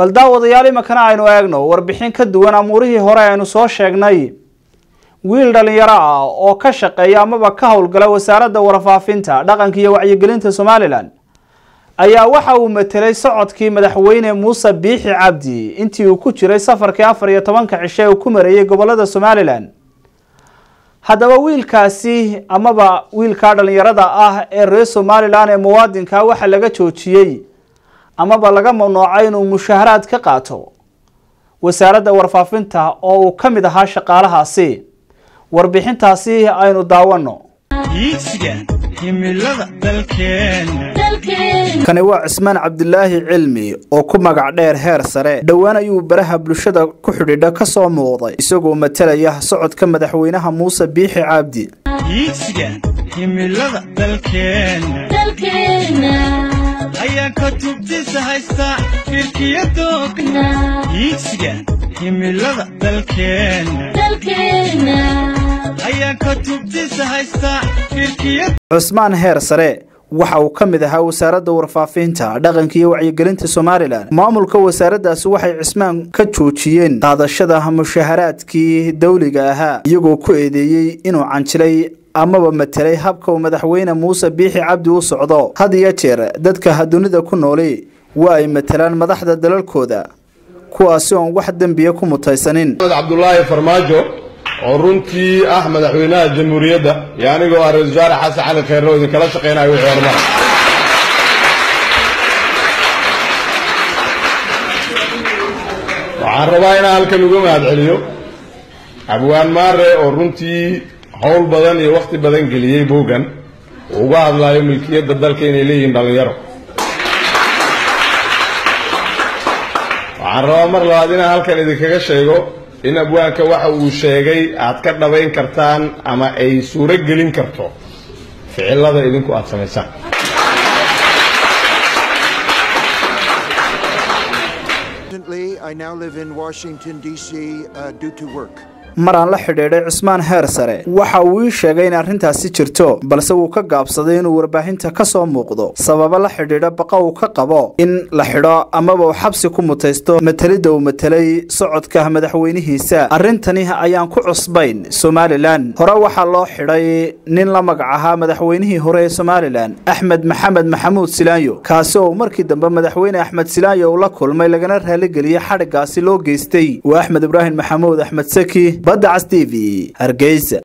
bal daawadayaal imakana aynu eegno warbixin ka duwan amuurihii hore aynu soo sheegnay. Wiil dhalinyaro ah oo ka shaqeeya amaba ka howlgala wasaaradda warfaafinta dhaqanka iyo wacyigelinta somalilan ayaa waxa uu matelay socodkii madaxweyne muuse biixi cabdi intii uu ku jiray safarkii afar iyo tobanka cishe uu ku mareeyay gobollada somalilan. Haddaba wiilkaasi amaba wiilkaa dhalinyarada ah ee reer somalilan ee muwaadinka waxaa laga joojiyey amaba laga mamnuucay inuu mushaharaad ka qaato. Wasaaradda warfaafinta oo uu ka mid ahaa shaqaalahaasi warbixintaasi aynu daawano kani waa cismaan cabdilaahi cilmi oo ku magac dheer heer sare. Dhowaan ayuu baraha bulshada ku xidhiidha ka soo muuqday isagoo matalaya socodka madaxweynaha muuse biixi cabdi ayaa ka tubtiisa haysta firkiyadoogna yiigsiga himilada dalkeenna ayaa ka tubtiisa haysta firkiyad cusmaan heer sare waxa uu ka mid ahaa wasaaradda warfaafinta dhaqanka iyo wacyigelinta somalilan. Maamulka wasaaraddaasi waxay cismaan ka joojiyeen qaadashada mushaharaadkii dawliga ahaa iyagoo ku eedeeyey inuu canjilay amaba matelay habka uu madaxweyne muuse biixi cabdi u socdo. Had iyo jeer dadka dunida ku nooli waa ay matelaan madaxda dalalkooda kuwaasi oon wax dembiya ku mutaysanin. Cabdulaahi farmaajo oo runtii ah madaxweynaha jamhuuriyadda iyo anigoo ah ra'isul wasaare xasan cali kheyre oo idinkala shaqaynayo wixii horumar waxaan rabaa inaan halkan uga mahad abwaan maare oo runtii howl badan iyo wakhti badan geliyey boogan uu uga hadlaayo milkiyadda dalka inay leeyihiin dhallinyaro waxaan rabaa mar labaad inaan halkan idinkaga sheego in abwaanka waxa uu sheegay aad ka dhabayn kartaan ama ay suuro gelin karto ficilada idinku aad samaysaan I now live in Washington, D.C. Uh, due to work. Mar aan la xidhiidhay cismaan heer sare waxa uu ii sheegay in arrintaasi jirto balse wuu ka gaabsaday inuu warbaahinta ka soo muuqdo. Sababo la xidhiidha baqa uu ka qabo in la xidho amaba uu xabsi ku mutaysto matalidda uu matelay socodka madaxweynihiisa. Arrintani ayaan ku cusbayn somalilan. Hore waxaa loo xidhay nin la magac ahaa madaxweynihii hore ee somalilan axmed maxamed maxamuud silaanyo kaasi oo markii dambe madaxweyne axmed silaanyo uu la kulmay lagana raaligeliyey xadhigaasi loo geystay. Waa axmed ibraahim maxamuud axmed saki badda cas t v hargeysa